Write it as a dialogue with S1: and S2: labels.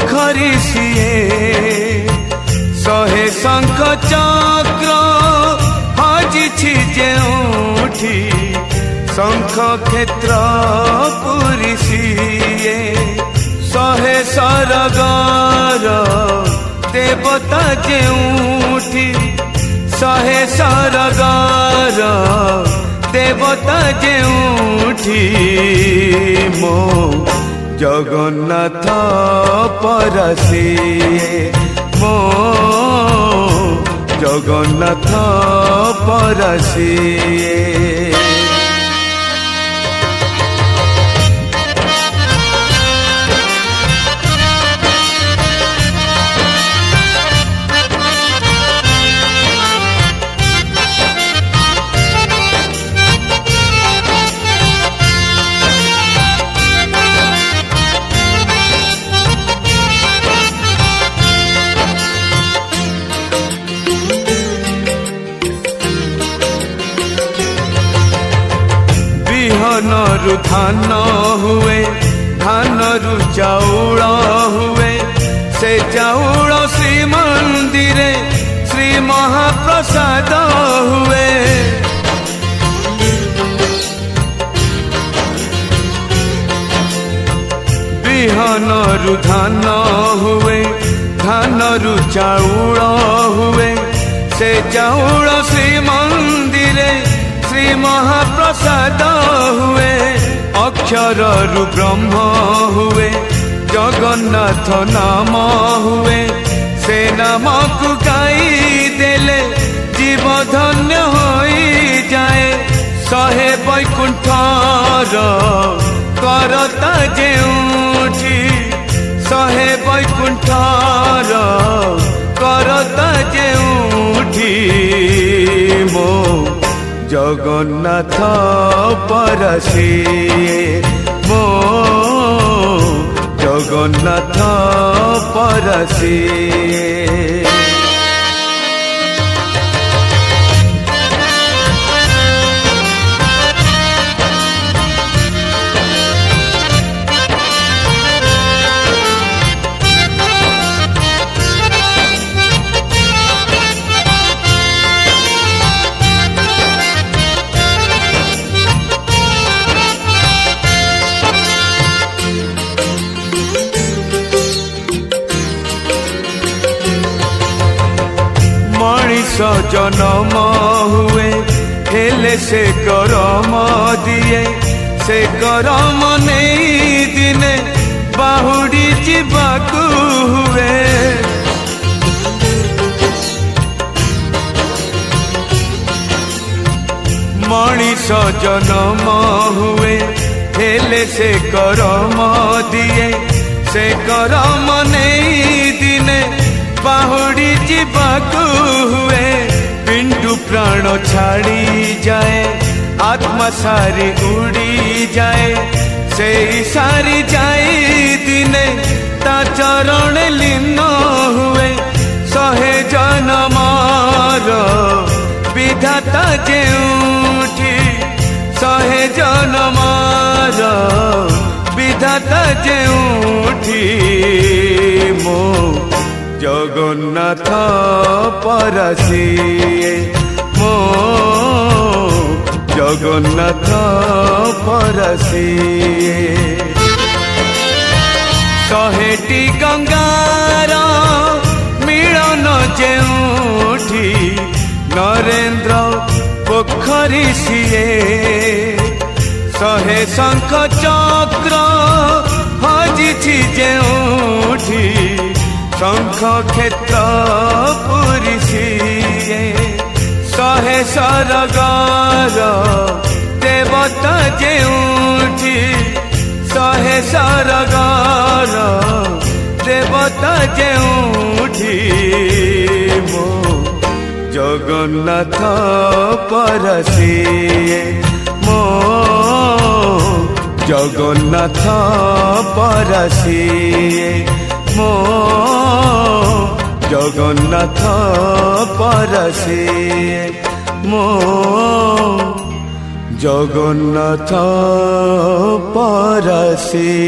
S1: खरीसिए सहे शख चक्र हजी जेठी शंख क्षेत्र पुरीसिए सहे सरगार देवता जेठी सहे सरगार देवता जेठी मो ଜଗନ୍ନାଥ ପରସି ମୋ ଜଗନ୍ନାଥ ପରସିଏ ଧାନରୁ ଧାନ ହୁଏ ଧାନରୁ ଚାଉଳ ହୁଏ ସେ ଚାଉଳ ଶ୍ରୀମନ୍ଦିରେ ଶ୍ରୀ ମହାପ୍ରସାଦ ହୁଏ ବିହନରୁ ଧାନ ହୁଏ ଧାନରୁ ଚାଉଳ ହୁଏ ସେ ଚାଉଳ ଶ୍ରୀମ শ্রী মহাপ্রসাদ হুয়ে অক্ষরু ব্রহ্ম হুয়ে জগন্নাথ নাম হুয়ে সে নামকু গাই দেলে জীব ধন্য হয়ে যায় শহে বৈকুণ্ঠ জগন্নাথ পরশে মো জগন্নাথ পরশে জনম হুয়ে হেলে সে করম দিয়ে সে করম নেই দিনে বাহুড়ি যাকু হুয়ে মণিষ জনম হুয়ে হেলে সে করম দিয়ে সে করম নেই দিনে বাহুড়ি যাকু হুয়ে प्राण छाड़ी जाए आत्मा सारी उड़ी जाए से सारी जाए दिने ता चरण लीन हुए सहे जन्म विधाता जे उठी सहे जन्म विधाता जे उठी मो जगन्नाथ परसी ମୋ ଜଗନ୍ନାଥ ପରସି ଶହେଟି ଗଙ୍ଗାର ମିଳନ ଯେଉଁଠି ନରେନ୍ଦ୍ର ପୋଖରୀ ସିଏ ଶହେ ଶଙ୍ଖ ଚକ୍ର ହଜିଛି ଯେଉଁଠି ଶଙ୍ଖ କ୍ଷେତ୍ର ପୁରୀ ସ୍ୱର୍ଗର ଦେବତା ଯେଉଁଠି ଶହେ ସ୍ୱର୍ଗର ଦେବତା ଯେଉଁଠି ମୋ ଜଗନ୍ନାଥ ପରସି ମୋ ଜଗନ୍ନାଥ ପରସି ମୋ জগন্নাথ পরশে মো জগন্নাথ পরসে